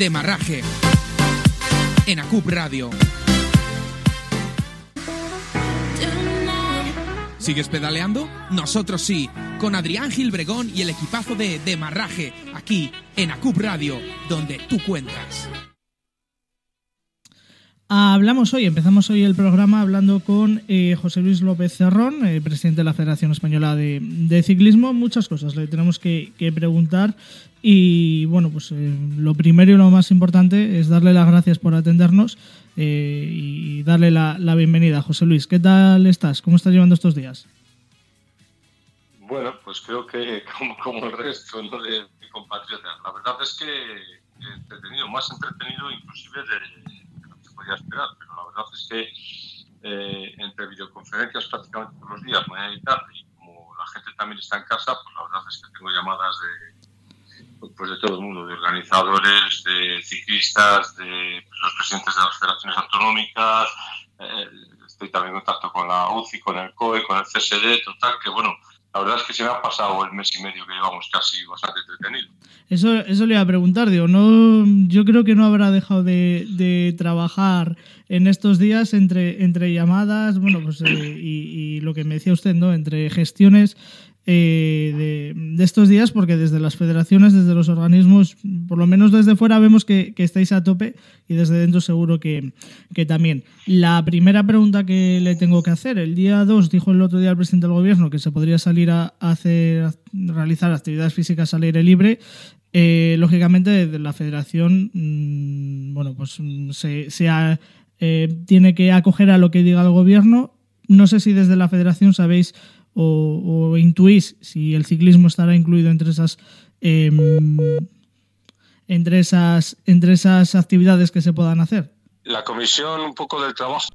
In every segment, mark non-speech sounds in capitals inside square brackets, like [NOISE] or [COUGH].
Demarraje. En ACUP Radio. ¿Sigues pedaleando? Nosotros sí, con Adrián Gilbregón y el equipazo de Demarraje, aquí en ACUP Radio, donde tú cuentas. Hablamos hoy, empezamos hoy el programa hablando con eh, José Luis López Cerrón, eh, presidente de la Federación Española de, Ciclismo. Muchas cosas le tenemos que, preguntar y bueno, pues eh, lo primero y lo más importante es darle las gracias por atendernos y darle la, bienvenida. José Luis, ¿qué tal estás? ¿Cómo estás llevando estos días? Bueno, pues creo que como, el resto de, compatriotas. La verdad es que entretenido, más entretenido inclusive de esperar, pero la verdad es que eh, entre videoconferencias prácticamente todos los días, mañana y tarde, y como la gente también está en casa, pues la verdad es que tengo llamadas de, pues de todo el mundo, de organizadores, de ciclistas, de pues, los presidentes de las federaciones autonómicas, eh, estoy también en contacto con la UCI, con el COE, con el CSD, total, que bueno, la verdad es que se me ha pasado el mes y medio que llevamos casi bastante entretenido. Eso, eso le iba a preguntar, digo, no, yo creo que no habrá dejado de, trabajar en estos días entre, entre llamadas, bueno, pues eh, y, y, lo que me decía usted, ¿no? Entre gestiones eh, de, estos días, porque desde las federaciones, desde los organismos, por lo menos desde fuera vemos que, estáis a tope y desde dentro seguro que, también. La primera pregunta que le tengo que hacer, el día 2 dijo el otro día el presidente del gobierno que se podría salir a hacer, realizar actividades físicas al aire libre. Eh, lógicamente, desde la federación, mm, bueno, pues mm, se, eh, tiene que acoger a lo que diga el gobierno. No sé si desde la federación sabéis o, intuís si el ciclismo estará incluido entre esas em, entre esas entre esas actividades que se puedan hacer? La comisión un poco del trabajo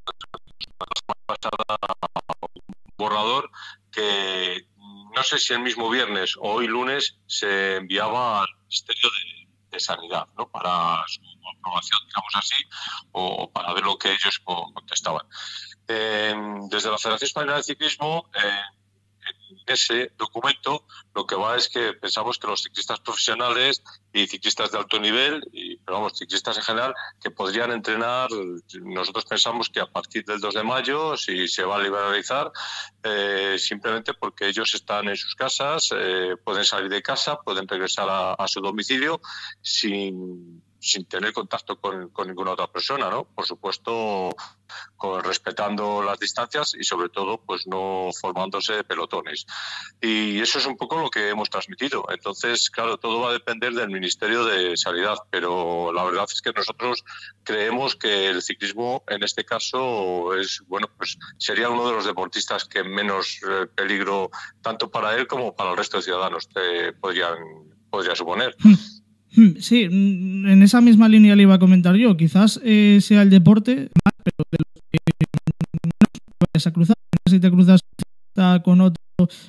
pasada borrador que no sé si el mismo viernes o hoy lunes se enviaba al Ministerio de, Sanidad, ¿no? Para su aprobación, digamos así, o para ver lo que ellos contestaban. Em, desde la Federación Española de Ciclismo eh, ese documento lo que va es que pensamos que los ciclistas profesionales y ciclistas de alto nivel, y vamos, ciclistas en general, que podrían entrenar, nosotros pensamos que a partir del 2 de mayo, si se va a liberalizar, eh, simplemente porque ellos están en sus casas, eh, pueden salir de casa, pueden regresar a su domicilio sin sin tener contacto con, ninguna otra persona, ¿no? Por supuesto, con, respetando las distancias y sobre todo, pues no formándose pelotones. Y eso es un poco lo que hemos transmitido. Entonces, claro, todo va a depender del Ministerio de Sanidad, pero la verdad es que nosotros creemos que el ciclismo, en este caso, es bueno, pues sería uno de los deportistas que menos eh, peligro tanto para él como para el resto de ciudadanos te podrían podría suponer. Hmm. Sí, mm, en esa misma línea le iba a comentar yo. Quizás eh, sea el deporte, pero de los que no a cruzar. Si te cruzas con otro,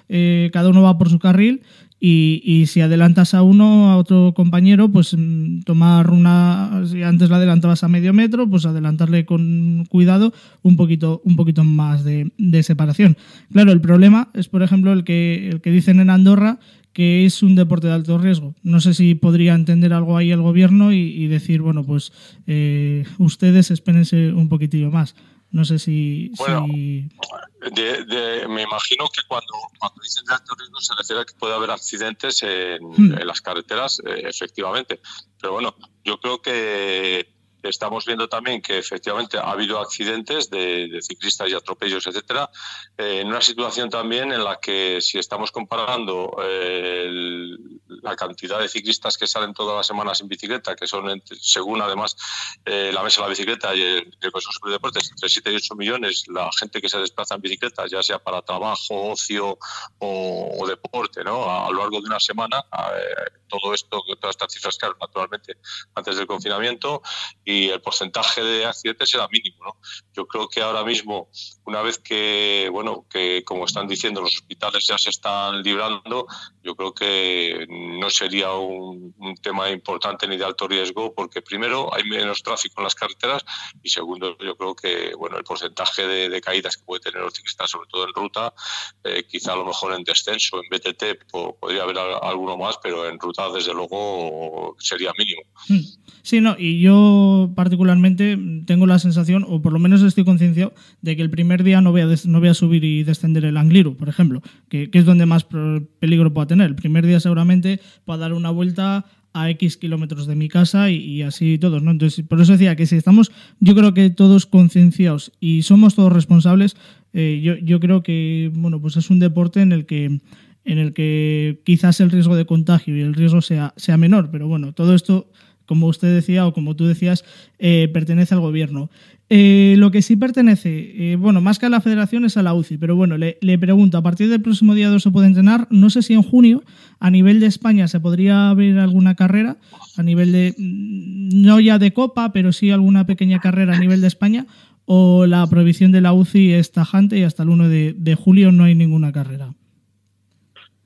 eh, cada uno va por su carril. Y, si adelantas a uno, a otro compañero, pues mm, tomar una. Si antes lo adelantabas a medio metro, pues adelantarle con cuidado un poquito, un poquito más de, de separación. Claro, el problema es, por ejemplo, el que, el que dicen en Andorra que es un deporte de alto riesgo. No sé si podría entender algo ahí el gobierno y, decir, bueno, pues eh, ustedes espérense un poquitillo más. No sé si... Bueno, me imagino que cuando, cuando dicen de alto riesgo se refiere a que puede haber accidentes en, hmm. las carreteras, eh, efectivamente. Pero bueno, yo creo que Estamos viendo también que efectivamente ha habido accidentes de, ciclistas y atropellos, etcétera, eh, en una situación también en la que si estamos comparando eh, la cantidad de ciclistas que salen todas las semanas en bicicleta, que son, según además eh, la mesa de la bicicleta y el, Consejo de Deportes, entre 7 y 8 millones la gente que se desplaza en bicicleta, ya sea para trabajo, ocio o, deporte, ¿no? A, lo largo de una semana, todo esto, todas estas cifras, claro, naturalmente, antes del confinamiento, y el porcentaje de accidentes era mínimo. ¿no? Yo creo que ahora mismo, una vez que, bueno, que como están diciendo, los hospitales ya se están librando, yo creo que no sería un, tema importante ni de alto riesgo, porque primero hay menos tráfico en las carreteras y segundo, yo creo que, bueno, el porcentaje de, caídas que puede tener los ciclistas, sobre todo en ruta, eh, quizá a lo mejor en descenso, en BTT, podría haber alguno más, pero en ruta, desde luego, sería mínimo. Hmm. Sí, no, y yo particularmente tengo la sensación, o por lo menos estoy concienciado, de que el primer día no voy a, no voy a subir y descender el Angliru, por ejemplo, que, es donde más peligro puedo tener. El primer día seguramente puedo dar una vuelta a X kilómetros de mi casa y, así todos, ¿no? Entonces, por eso decía que si estamos, yo creo que todos concienciados y somos todos responsables, eh, yo, yo creo que, bueno, pues es un deporte en el que en el que quizás el riesgo de contagio y el riesgo sea, sea menor, pero bueno, todo esto, como usted decía o como tú decías, eh, pertenece al gobierno. Eh, lo que sí pertenece, eh, bueno, más que a la federación es a la UCI, pero bueno, le, pregunto, a partir del próximo día 2 se puede entrenar, no sé si en junio a nivel de España se podría abrir alguna carrera, a nivel de, mm, no ya de Copa, pero sí alguna pequeña carrera a nivel de España, o la prohibición de la UCI es tajante y hasta el 1 de julio no hay ninguna carrera.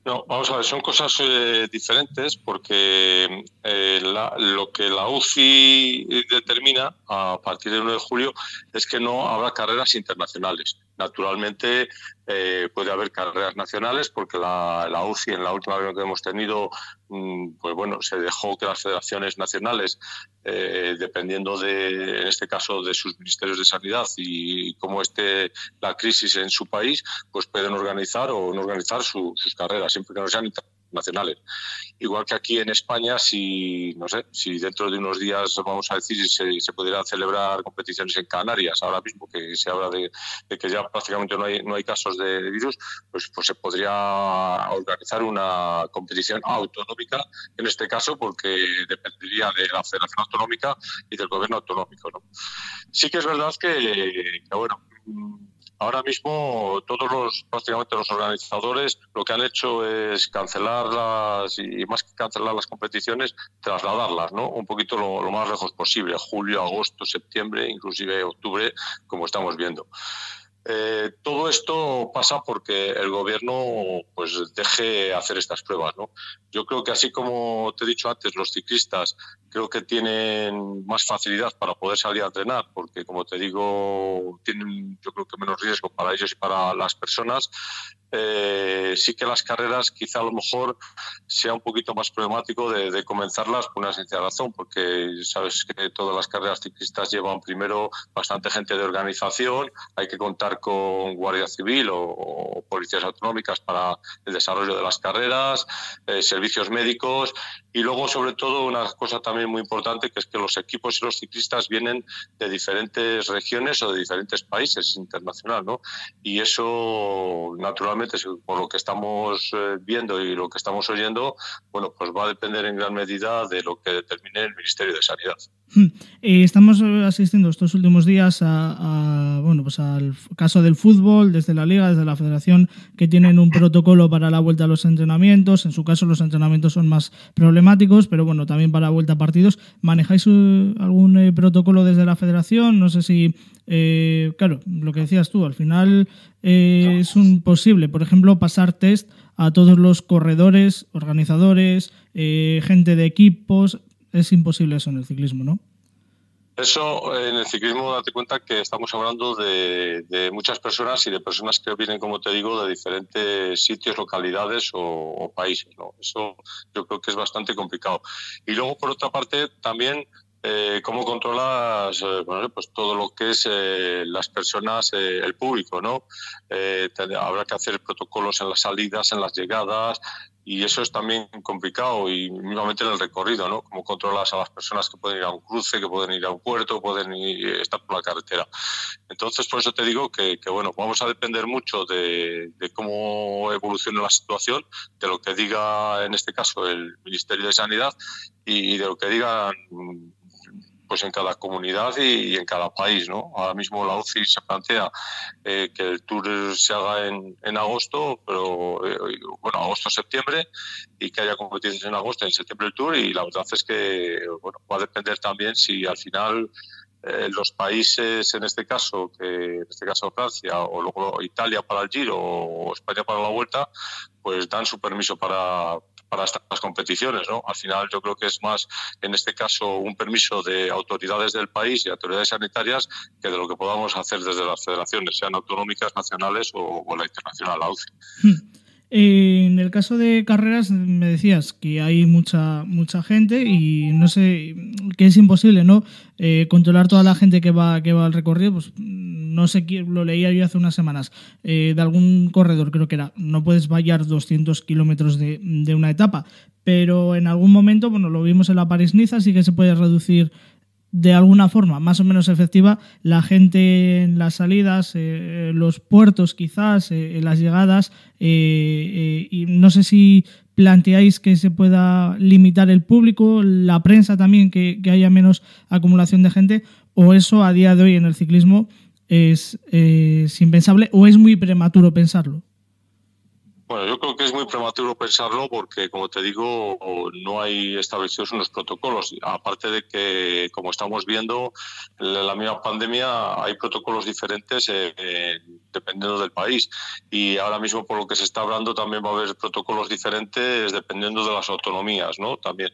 No, vamos a ver, son cosas eh, diferentes porque eh, lo que la UCI determina a partir del 1 de julio es que no habrá carreras internacionales. Naturalmente eh, puede haber carreras nacionales porque la, UCI en la última reunión que hemos tenido, mm, pues bueno, se dejó que las federaciones nacionales, eh, dependiendo de, en este caso, de sus ministerios de sanidad y cómo esté la crisis en su país, pues pueden organizar o no organizar sus carreras, siempre que no sean nacionales. Igual que aquí en España, si no sé, si dentro de unos días vamos a decir si se, se pudieran celebrar competiciones en Canarias, ahora mismo que se habla de, que ya prácticamente no hay, no hay casos de virus, pues, pues se podría organizar una competición autonómica, en este caso, porque dependería de la Federación Autonómica y del Gobierno Autonómico. ¿no? Sí que es verdad que, que bueno, Ahora mismo todos los, prácticamente los organizadores lo que han hecho es cancelarlas y más que cancelar las competiciones, trasladarlas, ¿no? Un poquito lo, lo más lejos posible, julio, agosto, septiembre, inclusive octubre, como estamos viendo. Eh, todo esto pasa porque el gobierno pues deje hacer estas pruebas. ¿no? Yo creo que así como te he dicho antes, los ciclistas creo que tienen más facilidad para poder salir a entrenar, porque como te digo, tienen yo creo que menos riesgo para ellos y para las personas. Eh, sí que las carreras quizá a lo mejor sea un poquito más problemático de, comenzarlas por una sencilla razón, porque sabes que todas las carreras ciclistas llevan primero bastante gente de organización, hay que contar con Guardia Civil o, policías autonómicas para el desarrollo de las carreras, eh, servicios médicos y luego sobre todo una cosa también muy importante que es que los equipos y los ciclistas vienen de diferentes regiones o de diferentes países internacional, ¿no? Y eso naturalmente por lo que estamos eh, viendo y lo que estamos oyendo, bueno, pues va a depender en gran medida de lo que determine el Ministerio de Sanidad. Hmm. Eh, estamos asistiendo estos últimos días a, bueno, pues al caso del fútbol, desde la Liga, desde la Federación, que tienen un protocolo para la vuelta a los entrenamientos. En su caso, los entrenamientos son más problemáticos, pero bueno, también para la vuelta a partidos. ¿Manejáis eh, algún protocolo desde la Federación? No sé si, claro, lo que decías tú, al final es un posible, por ejemplo, pasar test a todos los corredores, organizadores, eh, gente de equipos. Es imposible eso en el ciclismo, ¿no? Eso en el ciclismo, date cuenta que estamos hablando de, muchas personas y de personas que vienen, como te digo, de diferentes sitios, localidades o, países. ¿no? Eso yo creo que es bastante complicado. Y luego, por otra parte, también eh, cómo controlas eh, pues todo lo que es eh, las personas, el público, ¿no? habrá que hacer protocolos en las salidas, en las llegadas, y eso es también complicado y mismamente en el recorrido, ¿no? Cómo controlas a las personas que pueden ir a un cruce, que pueden ir a un puerto, pueden estar por la carretera. Entonces, por eso te digo que, bueno, vamos a depender mucho de, de, cómo evolucione la situación, de lo que diga en este caso el Ministerio de Sanidad y de lo que digan pues en cada comunidad y, en cada país. ¿no? Ahora mismo la UCI se plantea eh, que el tour se haga en, en agosto, pero eh, bueno, agosto-septiembre, y que haya competiciones en agosto, en septiembre el tour, y la verdad es que bueno, va a depender también si al final eh, los países, en este caso, que en este caso Francia, o luego Italia para el Giro o España para la Vuelta, pues dan su permiso para, para estas competiciones. ¿no? Al final yo creo que es más, en este caso, un permiso de autoridades del país y autoridades sanitarias que de lo que podamos hacer desde las federaciones, sean autonómicas, nacionales o, la internacional, la UCI. Hmm. En el caso de carreras me decías que hay mucha mucha gente y no sé que es imposible, ¿no? Eh, controlar toda la gente que va que va al recorrido, pues no sé, lo leía yo hace unas semanas eh, de algún corredor, creo que era, no puedes vallar 200 kilómetros de, una etapa, pero en algún momento, bueno, lo vimos en la París-Niza, sí que se puede reducir de alguna forma más o menos efectiva la gente en las salidas, eh, los puertos quizás, eh, las llegadas, eh, y no sé si planteáis que se pueda limitar el público, la prensa también, que, haya menos acumulación de gente, o eso a día de hoy en el ciclismo es, impensable o es muy prematuro pensarlo. Bueno, yo creo que es muy prematuro pensarlo porque, como te digo, no hay establecidos unos protocolos. Aparte de que, como estamos viendo, en la misma pandemia hay protocolos diferentes eh, dependiendo del país. Y ahora mismo, por lo que se está hablando, también va a haber protocolos diferentes dependiendo de las autonomías, ¿no? También.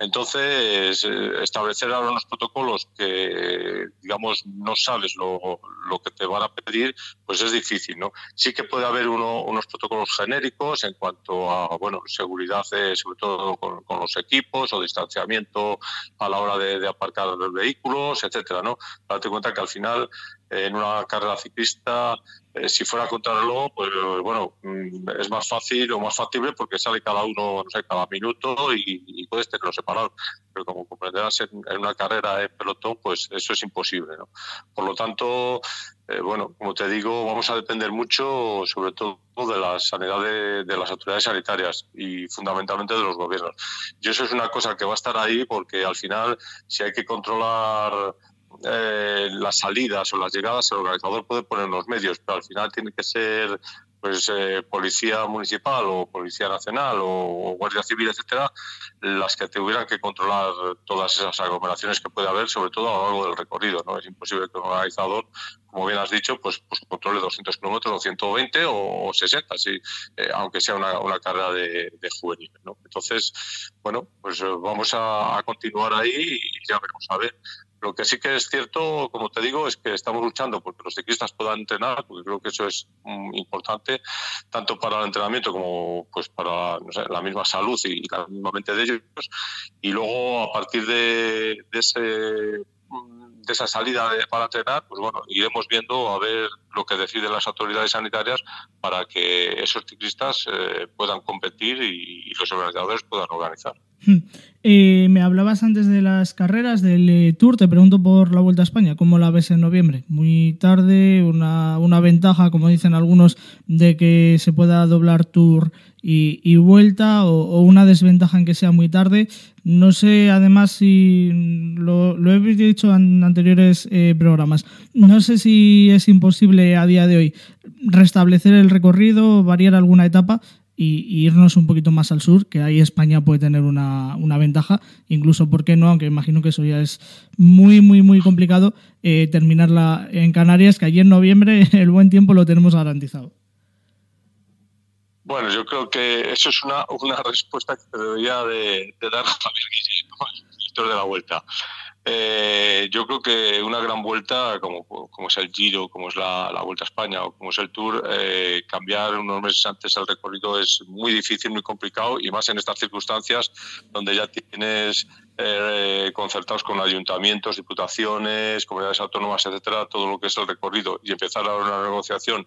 Entonces, eh, establecer ahora unos protocolos que, digamos, no sabes lo, lo, que te van a pedir, pues es difícil, ¿no? Sí que puede haber uno, unos protocolos genéricos en cuanto a, bueno, seguridad, eh, sobre todo con, los equipos o distanciamiento a la hora de, aparcar los vehículos, etcétera, ¿no? Date cuenta que al final, en una carrera ciclista, eh, si fuera contrarreloj, pues bueno, mm, es más fácil o más factible porque sale cada uno, no sé, cada minuto y, y puedes tenerlo separado. Pero como comprenderás, en, una carrera en pelotón, pues eso es imposible, ¿no? Por lo tanto, eh, bueno, como te digo, vamos a depender mucho, sobre todo, de la sanidad de, de, las autoridades sanitarias y fundamentalmente de los gobiernos. Y eso es una cosa que va a estar ahí porque al final, si hay que controlar eh, las salidas o las llegadas, el organizador puede poner los medios, pero al final tiene que ser pues eh, policía municipal o policía nacional o, guardia civil, etcétera, las que tuvieran que controlar todas esas aglomeraciones que puede haber, sobre todo a lo largo del recorrido. No es imposible que un organizador, como bien has dicho, pues, pues controle 200 kilómetros o 120 o, 60, sí, eh, aunque sea una, una carrera de, de juvenil. ¿no? Entonces, bueno, pues vamos a, a continuar ahí y ya veremos a ver. Lo que sí que es cierto, como te digo, es que estamos luchando porque los ciclistas puedan entrenar, porque creo que eso es mm, importante tanto para el entrenamiento como pues para la misma salud y, la misma mente de ellos. Y luego, a partir de, mm, esa salida para entrenar, pues bueno, iremos viendo a ver lo que deciden las autoridades sanitarias para que esos ciclistas eh, puedan competir y, los organizadores puedan organizar. Hmm. Eh, me hablabas antes de las carreras del eh, Tour, te pregunto por la Vuelta a España, ¿cómo la ves en noviembre? Muy tarde, una, ventaja, como dicen algunos, de que se pueda doblar Tour y, Vuelta, o, una desventaja en que sea muy tarde. No sé, además, si lo, lo he dicho en anteriores eh, programas, no sé si es imposible a día de hoy restablecer el recorrido, variar alguna etapa, y, irnos un poquito más al sur, que ahí España puede tener una, una, ventaja, incluso, ¿por qué no? Aunque imagino que eso ya es muy, muy, muy complicado, eh, terminarla en Canarias, que allí en noviembre [LAUGHS] el buen tiempo lo tenemos garantizado. Bueno, yo creo que eso es una, una [LAUGHS] respuesta que debería de, dar Javier Guille, el director de la vuelta. Eh, yo creo que una gran vuelta, como, es el Giro, como es la, Vuelta a España o como es el Tour, eh, cambiar unos meses antes el recorrido es muy difícil, muy complicado y más en estas circunstancias donde ya tienes eh, concertados con ayuntamientos, diputaciones, comunidades autónomas, etcétera, todo lo que es el recorrido y empezar a una negociación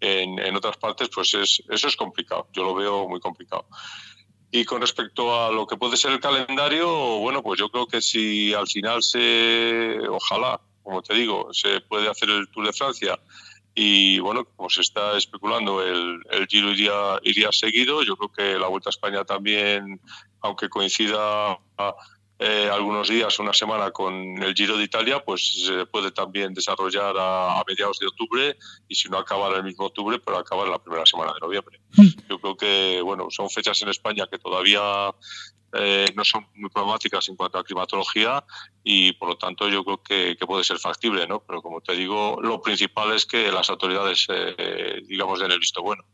en, en otras partes, pues es, eso es complicado. Yo lo veo muy complicado. Y con respecto a lo que puede ser el calendario, bueno, pues yo creo que si al final se, ojalá, como te digo, se puede hacer el Tour de Francia y bueno, como se está especulando, el, el Giro iría, iría seguido, yo creo que la Vuelta a España también, aunque coincida eh, algunos días, una semana con el Giro de Italia, pues se puede también desarrollar a, mediados de octubre y si no acabar el mismo octubre, pero acabar en la primera semana de noviembre. Hmm. Yo creo que, bueno, son fechas en España que todavía eh, no son muy problemáticas en cuanto a climatología y por lo tanto yo creo que, puede ser factible, ¿no? Pero como te digo, lo principal es que las autoridades, eh, digamos, den el visto bueno.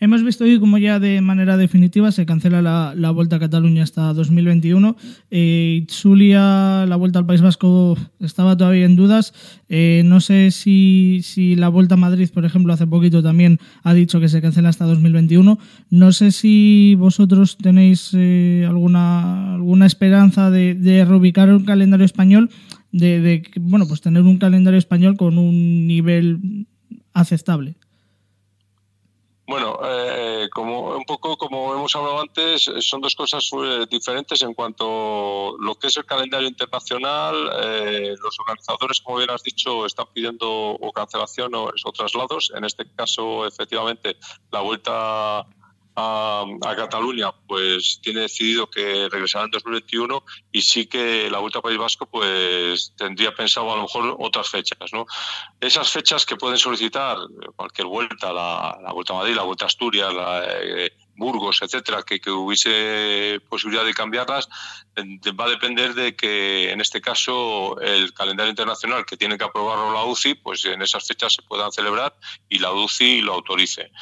Hemos visto hoy como ya de manera definitiva se cancela la, Vuelta a Cataluña hasta 2021. Eh, Zulia, la Vuelta al País Vasco, estaba todavía en dudas. Eh, no sé si, si, la Vuelta a Madrid, por ejemplo, hace poquito también ha dicho que se cancela hasta 2021. No sé si vosotros tenéis eh, alguna, esperanza de, reubicar un calendario español, de, de, bueno, pues tener un calendario español con un nivel aceptable. Bueno, eh, como un poco como hemos hablado antes, son dos cosas eh, diferentes en cuanto a lo que es el calendario internacional. Eh, los organizadores, como bien has dicho, están pidiendo o cancelación o, o traslados. En este caso, efectivamente, la vuelta a, Cataluña, pues tiene decidido que regresará en 2021 y sí que la Vuelta al País Vasco pues tendría pensado a lo mejor otras fechas. ¿no? Esas fechas que pueden solicitar cualquier vuelta, la, Vuelta a Madrid, la Vuelta a Asturias, eh, Burgos, etcétera, que, que, hubiese posibilidad de cambiarlas, va a depender de que, en este caso, el calendario internacional que tiene que aprobarlo la UCI, pues en esas fechas se puedan celebrar y la UCI lo autorice.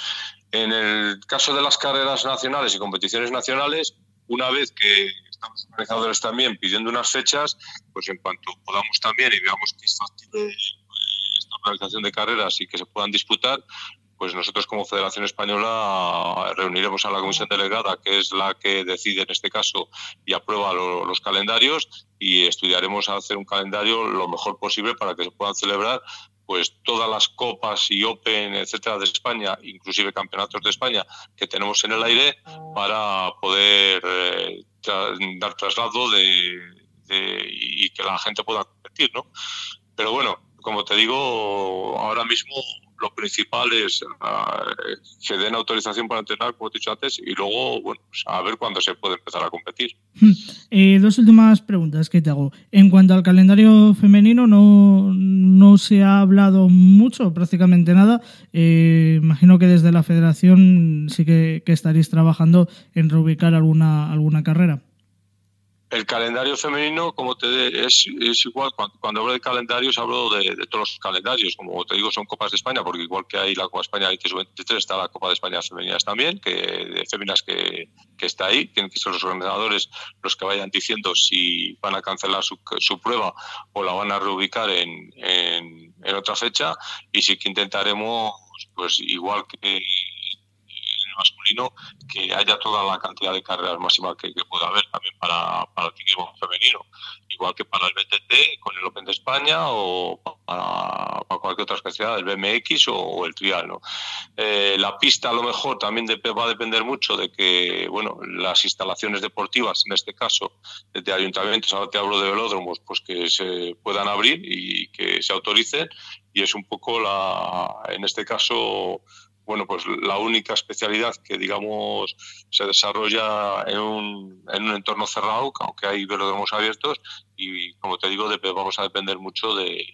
En el caso de las carreras nacionales y competiciones nacionales, una vez que estamos organizadores también pidiendo unas fechas, pues en cuanto podamos también y veamos que es factible pues, esta organización de carreras y que se puedan disputar, pues nosotros como Federación Española reuniremos a la comisión delegada, que es la que decide en este caso y aprueba los calendarios, y estudiaremos hacer un calendario lo mejor posible para que se puedan celebrar pues todas las copas y Open, etcétera, de España, inclusive campeonatos de España que tenemos en el aire, para poder eh, dar traslado de, y que la gente pueda competir, ¿no? Pero bueno, como te digo, ahora mismo lo principal es uh, que den autorización para entrenar, como he dicho antes, y luego, bueno, pues a ver cuándo se puede empezar a competir. Hmm. Eh, dos últimas preguntas que te hago. En cuanto al calendario femenino, no, no se ha hablado mucho, prácticamente nada. Eh, imagino que desde la federación sí que, que estaréis trabajando en reubicar alguna, alguna carrera. El calendario femenino, como te es, es igual, cuando, hablo de calendarios hablo de, todos los calendarios, como te digo, son Copas de España, porque igual que hay la Copa España 23 está la Copa de España femeninas también, que de féminas que, que, está ahí, tienen que ser los organizadores los que vayan diciendo si van a cancelar su, su prueba o la van a reubicar en, en otra fecha, y sí que intentaremos, pues igual que masculino, que haya toda la cantidad de carreras máxima que, pueda haber también para, para, el ciclismo femenino, igual que para el BTT con el Open de España o para, cualquier otra especialidad, el BMX o, el trial. ¿no? Eh, la pista a lo mejor también va a depender mucho de que bueno las instalaciones deportivas, en este caso de ayuntamientos, ahora te hablo de velódromos, pues que se puedan abrir y que se autoricen y es un poco la, en este caso, bueno, pues la única especialidad que, digamos, se desarrolla en un, en un entorno cerrado, aunque hay velódromos abiertos, y como te digo, vamos a depender mucho de,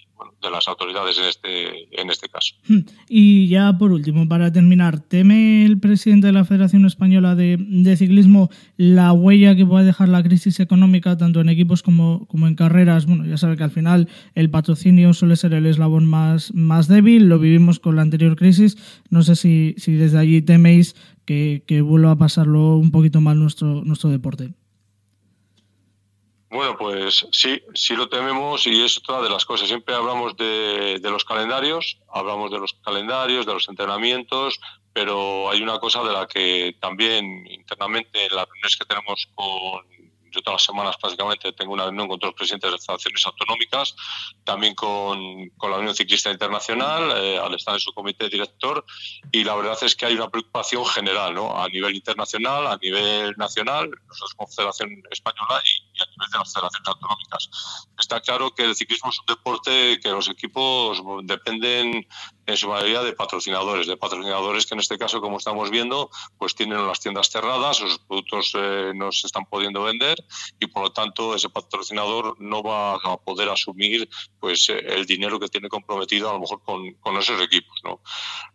de las autoridades en este, en este caso. Hmm. Y ya por último, para terminar, ¿teme el presidente de la Federación Española de, de Ciclismo la huella que puede dejar la crisis económica tanto en equipos como, como en carreras? Bueno, ya sabe que al final el patrocinio suele ser el eslabón más, más débil, lo vivimos con la anterior crisis. No sé si, si desde allí teméis que, que vuelva a pasarlo un poquito mal nuestro, nuestro deporte. Bueno, pues sí, sí lo tememos y es otra de las cosas. Siempre hablamos de, los calendarios, hablamos de los calendarios, de los entrenamientos, pero hay una cosa de la que también internamente en las reuniones que tenemos con yo todas las semanas prácticamente tengo una reunión con todos los presidentes de federaciones autonómicas, también con, con la Unión Ciclista Internacional, eh, al estar en su comité director, y la verdad es que hay una preocupación general, ¿no? A nivel internacional, a nivel nacional, nosotros como Federación Española y, a nivel de las federaciones autonómicas. Está claro que el ciclismo es un deporte que los equipos dependen en su mayoría de patrocinadores, de patrocinadores que en este caso, como estamos viendo, pues tienen las tiendas cerradas, sus productos eh, no se están pudiendo vender y por lo tanto ese patrocinador no va a poder asumir pues el dinero que tiene comprometido a lo mejor con, con esos equipos. ¿no?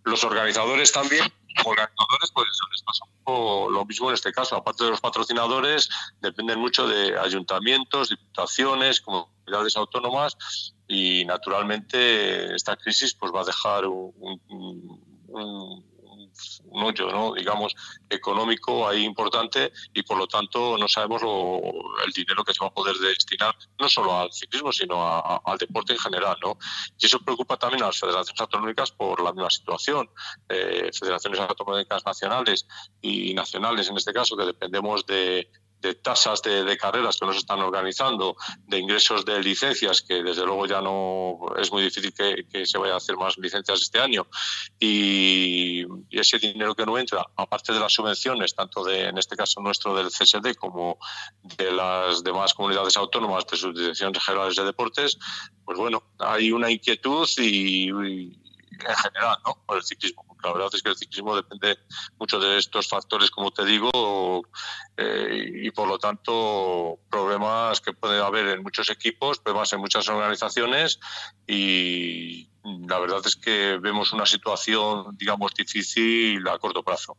Los organizadores también organizadores, pues les pasa un poco lo mismo en este caso. Aparte de los patrocinadores, dependen mucho de ayuntamientos, diputaciones, comunidades autónomas y naturalmente esta crisis pues va a dejar un un hoyo, ¿no? digamos, económico ahí importante y por lo tanto no sabemos el dinero que se va a poder destinar no solo al ciclismo, sino al deporte en general. ¿no? Y eso preocupa también a las federaciones autonómicas por la misma situación. Eh, federaciones autonómicas nacionales y nacionales, en este caso, que dependemos de, de tasas de, carreras que nos están organizando, de ingresos de licencias, que desde luego ya no es muy difícil que, se vaya a hacer más licencias este año, y, ese dinero que no entra, aparte de las subvenciones, tanto de, en este caso nuestro del CSD como de las demás comunidades autónomas de sus direcciones generales de deportes, pues bueno, hay una inquietud y, en general, ¿no? Por el ciclismo la verdad es que el ciclismo depende mucho de estos factores, como te digo, eh, y por lo tanto problemas que puede haber en muchos equipos, problemas en muchas organizaciones y la verdad es que vemos una situación, digamos, difícil a corto plazo.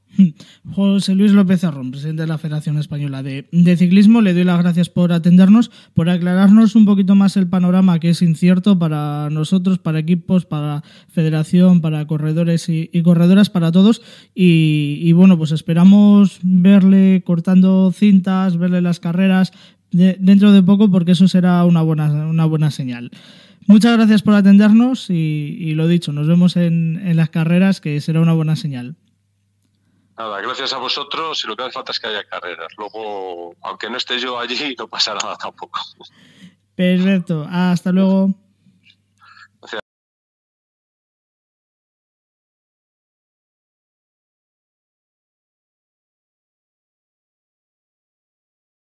José Luis López Arrón, presidente de la Federación Española de, Ciclismo, le doy las gracias por atendernos, por aclararnos un poquito más el panorama que es incierto para nosotros, para equipos, para federación, para corredores y, corredoras, para todos. Y, bueno, pues esperamos verle cortando cintas, verle las carreras dentro de poco, porque eso será una buena, una buena señal. Muchas gracias por atendernos y, lo dicho, nos vemos en, en, las carreras, que será una buena señal. Nada, gracias a vosotros y lo que hace falta es que haya carreras. Luego, aunque no esté yo allí, no pasa nada tampoco. Perfecto, hasta luego.